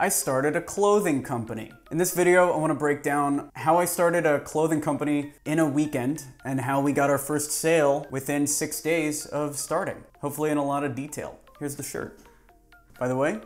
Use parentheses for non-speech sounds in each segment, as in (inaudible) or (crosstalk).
I started a clothing company. In this video, I wanna break down how I started a clothing company in a weekend and how we got our first sale within six days of starting. Hopefully in a lot of detail. Here's the shirt. By the way,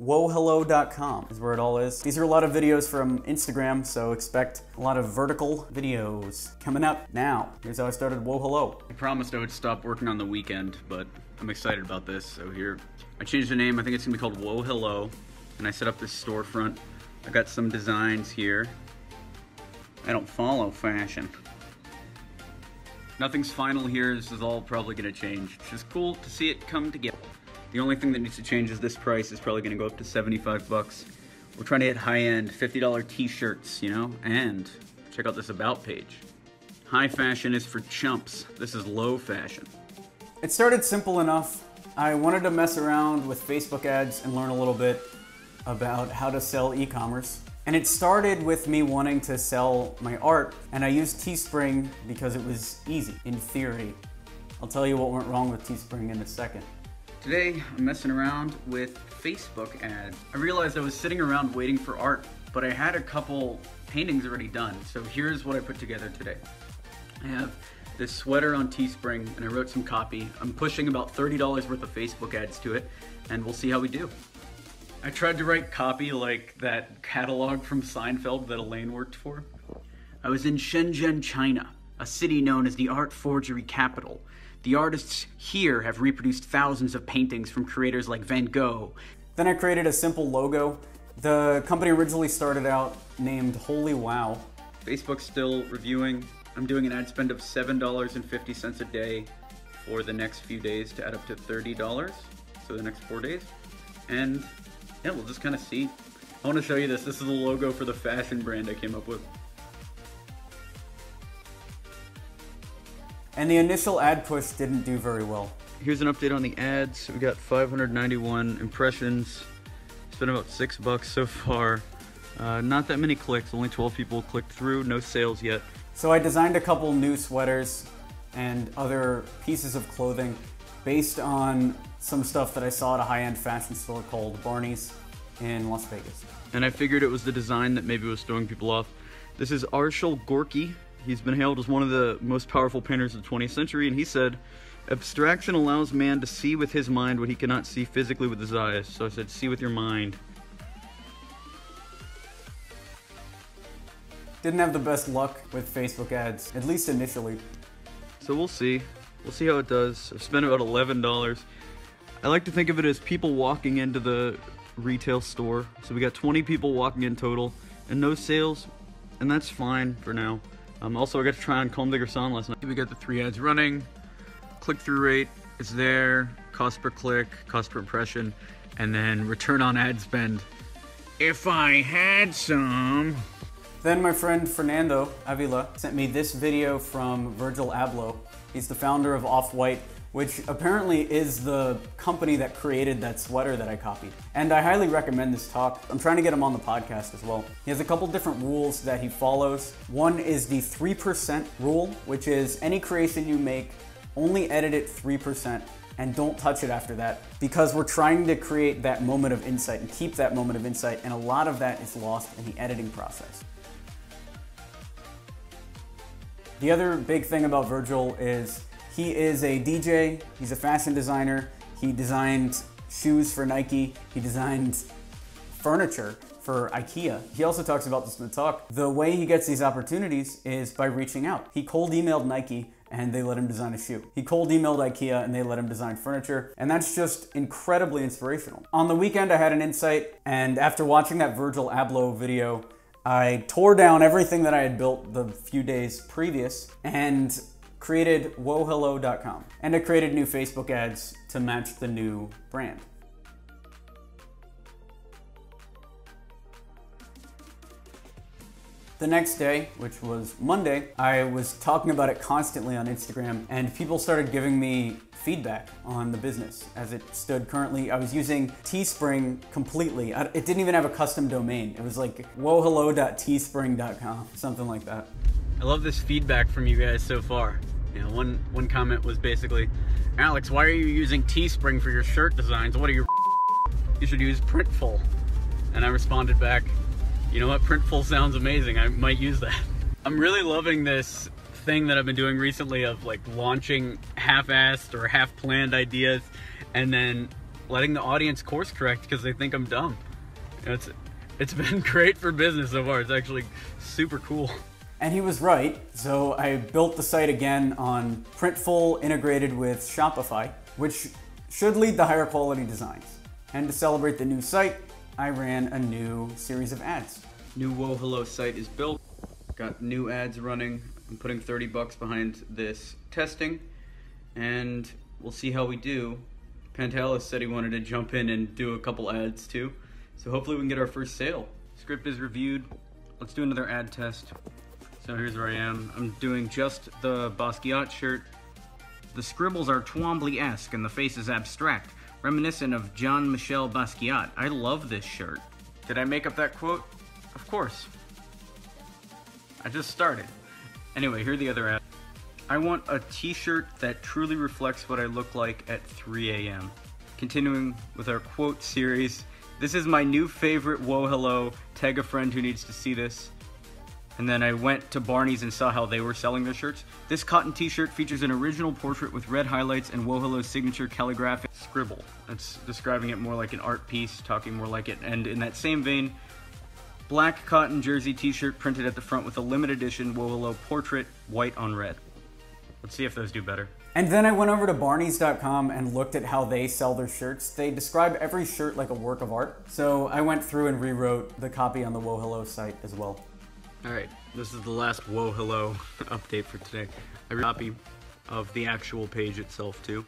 wohello.com is where it all is. These are a lot of videos from Instagram, so expect a lot of vertical videos coming up now. Here's how I started Whoa Hello. I promised I would stop working on the weekend, but I'm excited about this. So here, I changed the name. I think it's gonna be called Whoa Hello, and I set up this storefront. I got some designs here. I don't follow fashion. Nothing's final here. This is all probably gonna change. It's just cool to see it come together. The only thing that needs to change is this price is probably gonna go up to 75 bucks. We're trying to hit high-end $50 t-shirts, you know? And check out this about page. High fashion is for chumps. This is low fashion. It started simple enough. I wanted to mess around with Facebook ads and learn a little bit about how to sell e-commerce. And it started with me wanting to sell my art, and I used Teespring because it was easy, in theory. I'll tell you what went wrong with Teespring in a second. Today, I'm messing around with Facebook ads. I realized I was sitting around waiting for art, but I had a couple paintings already done. So here's what I put together today. I have this sweater on Teespring and I wrote some copy. I'm pushing about $30 worth of Facebook ads to it and we'll see how we do. I tried to write copy like that catalog from Seinfeld that Elaine worked for. I was in Shenzhen, China, a city known as the art forgery capital. The artists here have reproduced thousands of paintings from creators like Van Gogh. Then I created a simple logo. The company originally started out named Holy Wow. Facebook's still reviewing. I'm doing an ad spend of $7.50 a day for the next few days to add up to $30, so the next four days. And yeah, we'll just kind of see. I want to show you this. This is the logo for the fashion brand I came up with. And the initial ad push didn't do very well. Here's an update on the ads. We got 591 impressions. Spent about six bucks so far. Uh, not that many clicks, only 12 people clicked through, no sales yet. So I designed a couple new sweaters and other pieces of clothing based on some stuff that I saw at a high-end fashion store called Barney's in Las Vegas. And I figured it was the design that maybe was throwing people off. This is Arshile Gorky. He's been hailed as one of the most powerful painters of the 20th century, and he said, Abstraction allows man to see with his mind what he cannot see physically with his eyes. So I said, see with your mind. Didn't have the best luck with Facebook ads, at least initially. So we'll see. We'll see how it does. I've spent about $11. I like to think of it as people walking into the retail store. So we got 20 people walking in total and no sales, and that's fine for now. Um, also, I got to try on Comme des Garçons last night. We got the three ads running. Click-through rate is there. Cost per click, cost per impression, and then return on ad spend. If I had some. Then my friend Fernando Avila sent me this video from Virgil Abloh. He's the founder of Off-White, which apparently is the company that created that sweater that I copied. And I highly recommend this talk. I'm trying to get him on the podcast as well. He has a couple different rules that he follows. One is the 3% rule, which is any creation you make, only edit it 3% and don't touch it after that because we're trying to create that moment of insight and keep that moment of insight and a lot of that is lost in the editing process. The other big thing about Virgil is he is a DJ, he's a fashion designer, he designed shoes for Nike, he designed furniture for IKEA. He also talks about this in the talk. The way he gets these opportunities is by reaching out. He cold emailed Nike and they let him design a shoe. He cold emailed IKEA and they let him design furniture, and that's just incredibly inspirational. On the weekend, I had an insight, and after watching that Virgil Abloh video, I tore down everything that I had built the few days previous and created wohello.com. And I created new Facebook ads to match the new brand. The next day, which was Monday, I was talking about it constantly on Instagram, and people started giving me feedback on the business as it stood currently. I was using Teespring completely. It didn't even have a custom domain. It was like wohello.teespring.com, something like that. I love this feedback from you guys so far. You know, one one comment was basically, Alex, why are you using Teespring for your shirt designs? What are you? You should use Printful. And I responded back, you know what, Printful sounds amazing. I might use that. I'm really loving this thing that I've been doing recently of like launching half-assed or half-planned ideas and then letting the audience course correct because they think I'm dumb. It's it's (laughs) been great for business so far. It's actually super cool. And he was right. So I built the site again on Printful integrated with Shopify, which should lead to higher quality designs. And to celebrate the new site, I ran a new series of ads. New Whoa Hello site is built. Got new ads running. I'm putting 30 bucks behind this testing, and we'll see how we do. Pantelis said he wanted to jump in and do a couple ads too. So hopefully we can get our first sale. Script is reviewed. Let's do another ad test. So here's where I am. I'm doing just the Basquiat shirt. The scribbles are Twombly-esque and the face is abstract, reminiscent of Jean-Michel Basquiat. I love this shirt. Did I make up that quote? Of course. I just started. Anyway, here are the other ads. I want a t-shirt that truly reflects what I look like at 3 a.m. Continuing with our quote series, this is my new favorite Whoa Hello, tag a friend who needs to see this. And then I went to Barney's and saw how they were selling their shirts. This cotton t-shirt features an original portrait with red highlights and Whoa Hello's signature calligraphic scribble. That's describing it more like an art piece, talking more like it. And in that same vein, black cotton jersey t-shirt printed at the front with a limited edition Whoa portrait, white on red. Let's see if those do better. And then I went over to barneys.com and looked at how they sell their shirts. They describe every shirt like a work of art. So I went through and rewrote the copy on the Whoa Hello site as well. All right, this is the last Whoa Hello (laughs) update for today. I a copy of the actual page itself too.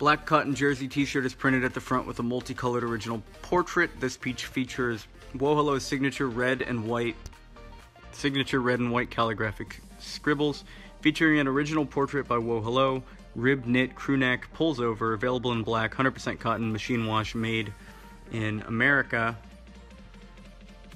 Black cotton jersey t-shirt is printed at the front with a multicolored original portrait. This peach features Whoa Hello's signature red and white signature red and white calligraphic scribbles featuring an original portrait by Whoa Hello, rib knit crew neck, pulls over, available in black, 100% cotton, machine wash, made in America.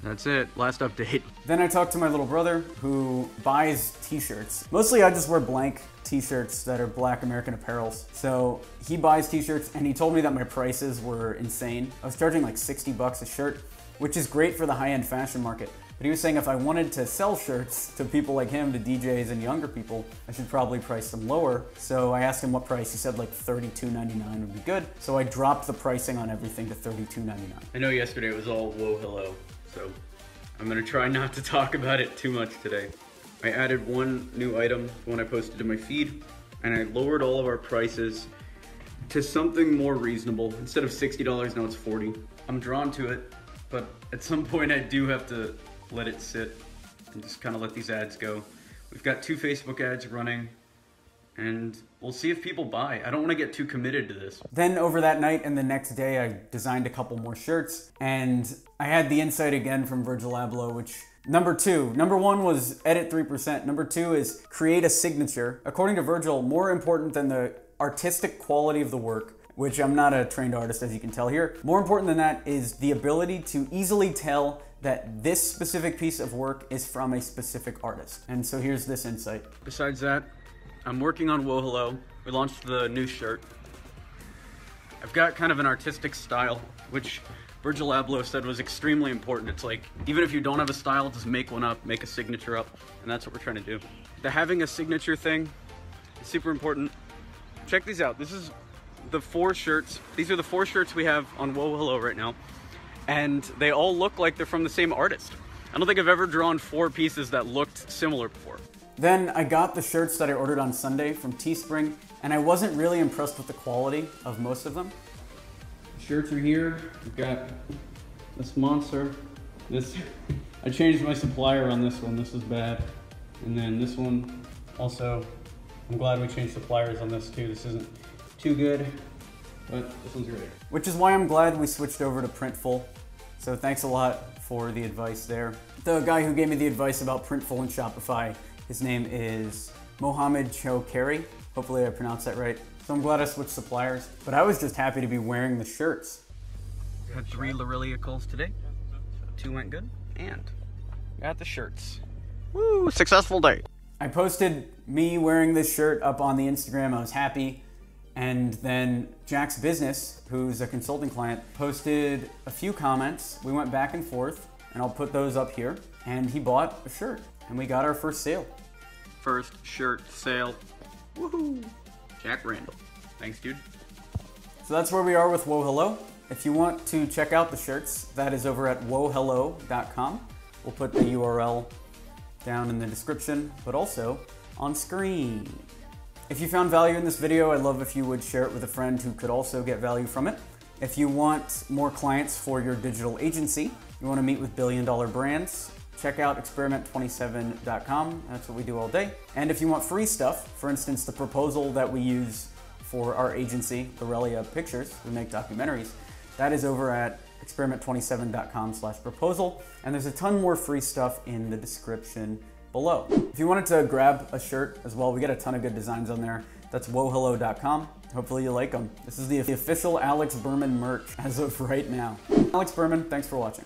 That's it. Last update. Then I talked to my little brother who buys t-shirts. Mostly I just wear blank t-shirts that are black American apparels. So he buys t-shirts and he told me that my prices were insane. I was charging like 60 bucks a shirt, which is great for the high-end fashion market. But he was saying if I wanted to sell shirts to people like him, to DJs and younger people, I should probably price them lower. So I asked him what price. He said like $32.99 would be good. So I dropped the pricing on everything to $32.99. I know yesterday it was all whoa hello, so I'm gonna try not to talk about it too much today. I added one new item, when I posted to my feed, and I lowered all of our prices to something more reasonable. Instead of $60, now it's 40. I'm drawn to it, but at some point I do have to let it sit and just kind of let these ads go. We've got two Facebook ads running and we'll see if people buy. I don't want to get too committed to this. Then over that night and the next day, I designed a couple more shirts and I had the insight again from Virgil Abloh, which Number two, number one was edit 3%. Number two is create a signature. According to Virgil, more important than the artistic quality of the work, which I'm not a trained artist as you can tell here. More important than that is the ability to easily tell that this specific piece of work is from a specific artist. And so here's this insight. Besides that, I'm working on Whoa Hello. We launched the new shirt. I've got kind of an artistic style, which Virgil Abloh said was extremely important. It's like, even if you don't have a style, just make one up, make a signature up, and that's what we're trying to do. The having a signature thing is super important. Check these out. This is the four shirts. These are the four shirts we have on Whoa Hello right now and they all look like they're from the same artist. I don't think I've ever drawn four pieces that looked similar before. Then I got the shirts that I ordered on Sunday from Teespring, and I wasn't really impressed with the quality of most of them. Shirts are here. We've got this monster. This I changed my supplier on this one. This is bad. And then this one also. I'm glad we changed suppliers on this too. This isn't too good, but this one's great. Which is why I'm glad we switched over to Printful. So thanks a lot for the advice there. The guy who gave me the advice about Printful and Shopify, his name is Mohammed Chokeri. Hopefully I pronounced that right. So I'm glad I switched suppliers, but I was just happy to be wearing the shirts. Had three Lorelia calls today. Two went good, and got the shirts. Woo! Successful day. I posted me wearing this shirt up on the Instagram. I was happy. And then Jack's Business, who's a consulting client, posted a few comments. We went back and forth, and I'll put those up here. And he bought a shirt, and we got our first sale. First shirt sale. Woohoo! Jack Randall. Thanks, dude. So that's where we are with Whoa Hello. If you want to check out the shirts, that is over at wohello.com. We'll put the URL down in the description, but also on screen. If you found value in this video, I'd love if you would share it with a friend who could also get value from it. If you want more clients for your digital agency, you want to meet with billion dollar brands, check out experiment27.com. That's what we do all day. And if you want free stuff, for instance, the proposal that we use for our agency, Aurelia Pictures, we make documentaries, that is over at experiment27.com slash proposal. And there's a ton more free stuff in the description below. If you wanted to grab a shirt as well, we got a ton of good designs on there. That's wohello.com. Hopefully you like them. This is the official Alex Berman merch as of right now. Alex Berman, thanks for watching.